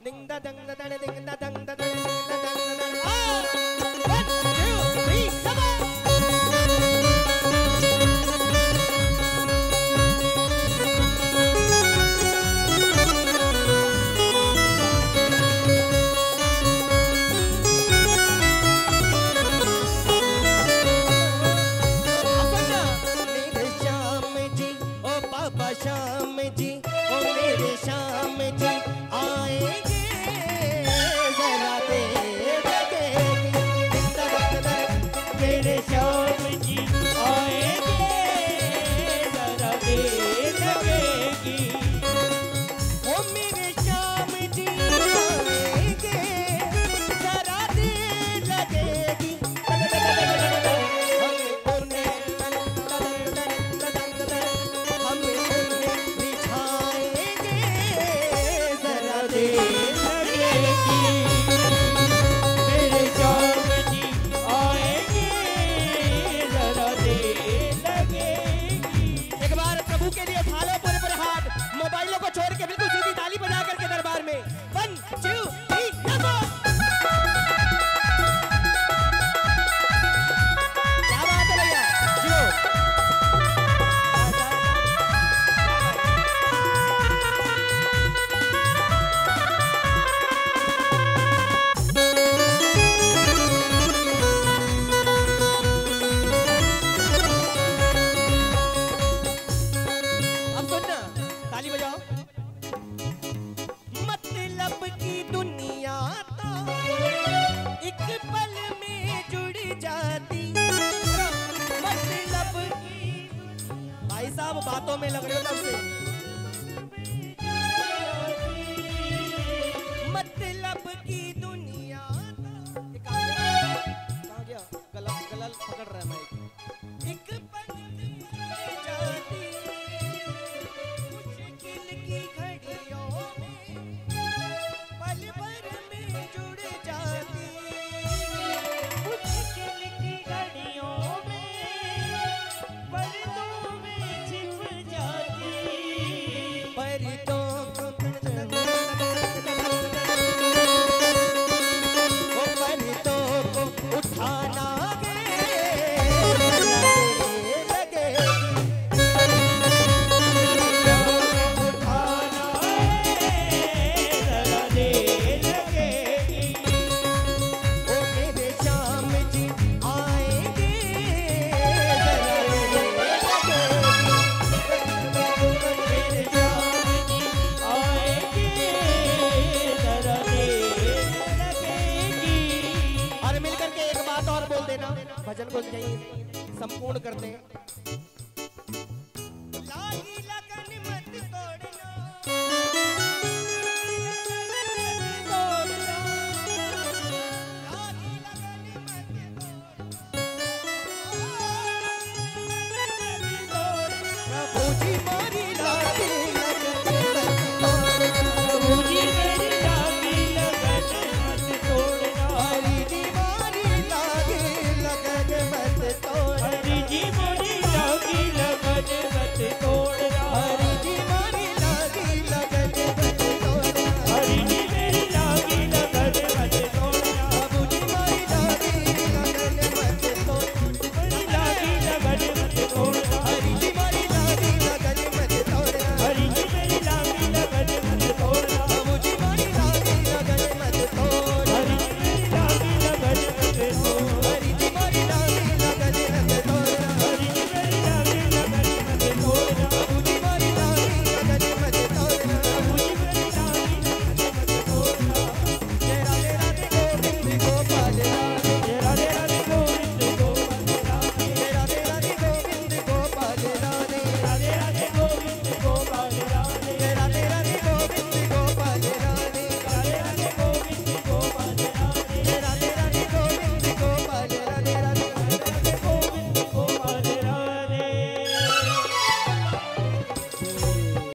铃铛铛铛铛铃铛铛铛铛铃铛铛 राम जी ओ मेरे श्याम जी आएँगे। जरा दे मेरे श्याम के लिए उठा लो पूरे हाथ। मोबाइलों को छोड़ के बिल्कुल भाई साहब बातों में लग रहे हो तब से। मतलब की बोल देना भजन को यही संपूर्ण करते हैं